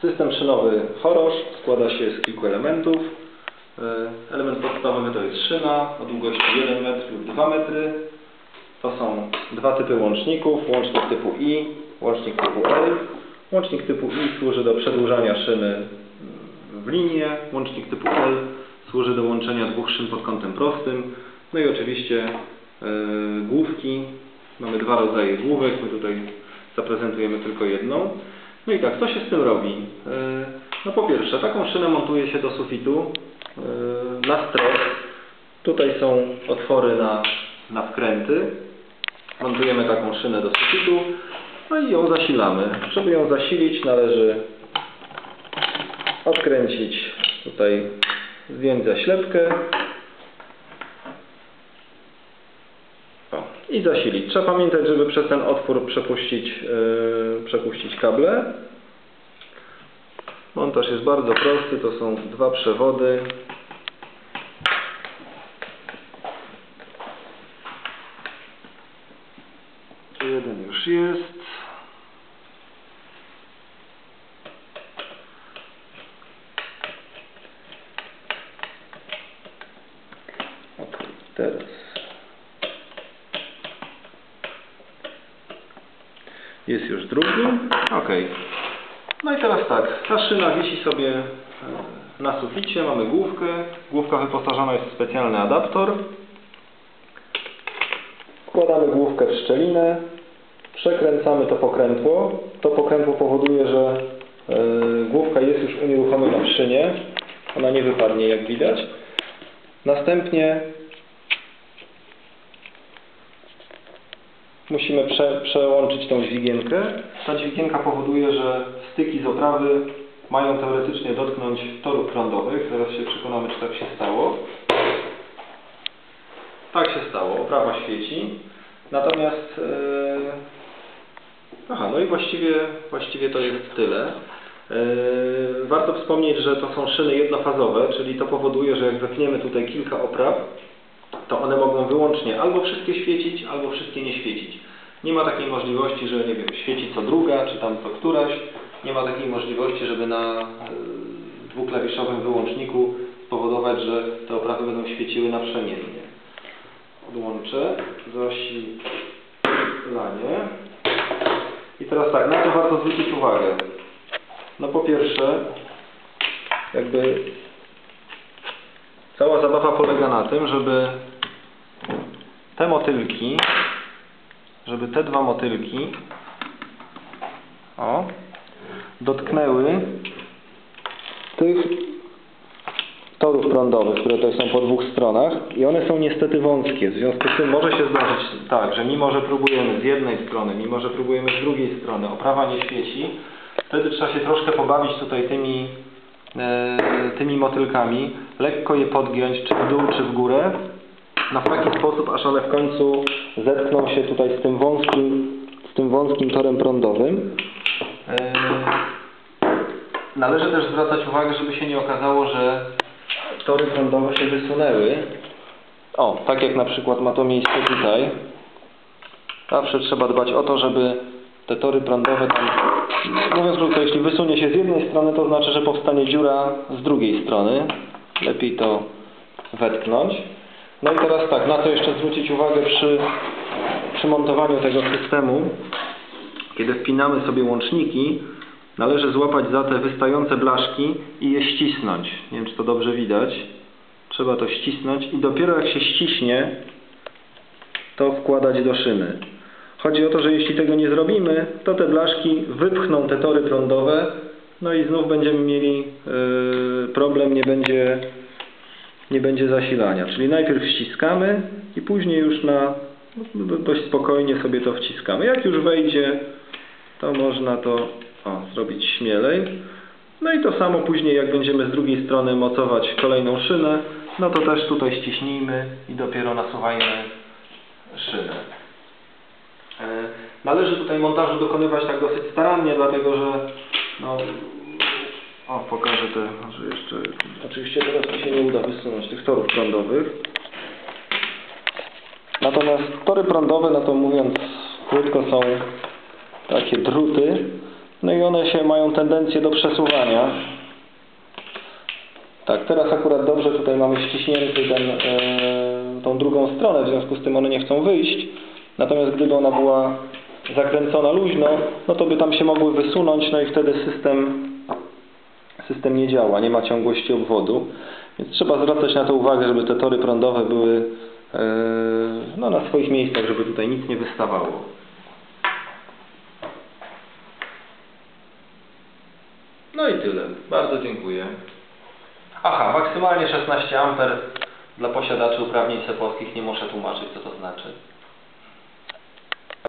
System szynowy Horosz składa się z kilku elementów. E, Element podstawowy to jest szyna o długości 1 metr lub 2 metry. To są dwa typy łączników. Łącznik typu I, łącznik typu L. Łącznik typu I służy do przedłużania szyny w linię. Łącznik typu L służy do łączenia dwóch szyn pod kątem prostym. No i oczywiście e, główki. Mamy dwa rodzaje główek. My tutaj zaprezentujemy tylko jedną. No i tak, co się z tym robi? E, No po pierwsze, taką szynę montuje się do sufitu e, na stres. Tutaj są otwory na, na wkręty. Montujemy taką szynę do sufitu. No i ją zasilamy. Żeby ją zasilić należy odkręcić tutaj, zdjąć zaślepkę o, i zasilić. Trzeba pamiętać, żeby przez ten otwór przepuścić, yy, przepuścić kable. Montaż jest bardzo prosty, to są dwa przewody. Jeden już jest. Ok, teraz. Jest już drugi. Ok. No i teraz tak, ta szyna wisi sobie e, na suficie, mamy główkę. Główka wyposażona jest w specjalny adaptor. Wkładamy główkę w szczelinę, przekręcamy to pokrętło. To pokrętło powoduje, że e, główka jest już unieruchomiona w szynie. Ona nie wypadnie jak widać. Następnie musimy prze, przełączyć tą dźwigienkę. Ta dźwigienka powoduje, że styki z oprawy mają teoretycznie dotknąć torów prądowych. Zaraz się przekonamy, czy tak się stało. Tak się stało, oprawa świeci. Natomiast e, aha, no i właściwie, właściwie to jest tyle. E, warto wspomnieć, że to są szyny jednofazowe, czyli to powoduje, że jak wepniemy tutaj kilka opraw, to one mogą wyłącznie albo wszystkie świecić, albo wszystkie nie świecić. Nie ma takiej możliwości, że nie wiem, świeci co druga, czy tam co któraś. Nie ma takiej możliwości, żeby na e, dwuklawiszowym wyłączniku spowodować, że te oprawy będą świeciły naprzemiennie. Odłączę zasilanie. I teraz tak, na co warto zwrócić uwagę? No po pierwsze, jakby cała zabawa polega na tym, żeby te motylki, żeby te dwa motylki o, dotknęły tych torów prądowych, które tutaj są po dwóch stronach i one są niestety wąskie. W związku z tym może się zdarzyć tak, że mimo, że próbujemy z jednej strony, mimo, że próbujemy z drugiej strony, oprawa nie świeci, wtedy trzeba się troszkę pobawić tutaj tymi, tymi motylkami, lekko je podgiąć, czy w dół, czy w górę, no w taki sposób, aż one w końcu zetkną się tutaj z tym wąskim, z tym wąskim torem prądowym. E, Należy też zwracać uwagę, żeby się nie okazało, że tory prądowe się wysunęły. O, tak jak na przykład ma to miejsce tutaj. Zawsze trzeba dbać o to, żeby te tory prądowe tam, mówiąc krótko, jeśli wysunie się z jednej strony, to znaczy, że powstanie dziura z drugiej strony. Lepiej to wetknąć. No i teraz tak, na co jeszcze zwrócić uwagę przy, przy montowaniu tego systemu, kiedy wpinamy sobie łączniki, należy złapać za te wystające blaszki i je ścisnąć. Nie wiem, czy to dobrze widać. Trzeba to ścisnąć i dopiero jak się ściśnie, to wkładać do szyny. Chodzi o to, że jeśli tego nie zrobimy, to te blaszki wypchną te tory prądowe, no i znów będziemy mieli yy, problem, nie będzie, nie będzie zasilania. Czyli najpierw ściskamy i później już na no, dość spokojnie sobie to wciskamy. Jak już wejdzie, to można to o, zrobić śmielej. No i to samo później, jak będziemy z drugiej strony mocować kolejną szynę, no to też tutaj ściśnijmy i dopiero nasuwajmy szynę. E, Należy tutaj montażu dokonywać tak dosyć starannie, dlatego że no, o, pokażę te, że jeszcze oczywiście teraz mi się nie uda wysunąć tych torów prądowych. Natomiast tory prądowe, no to mówiąc krótko, są takie druty, No i one się mają tendencję do przesuwania. Tak, teraz akurat dobrze tutaj mamy ściśnięty ten, e, tą drugą stronę, w związku z tym one nie chcą wyjść. Natomiast gdyby ona była zakręcona luźno, no to by tam się mogły wysunąć, no i wtedy system, system nie działa, nie ma ciągłości obwodu. Więc trzeba zwracać na to uwagę, żeby te tory prądowe były e, no, na swoich miejscach, żeby tutaj nic nie wystawało. No i tyle. Bardzo dziękuję. Aha, maksymalnie 16 A dla posiadaczy uprawnień cepowskich. Nie muszę tłumaczyć, co to znaczy.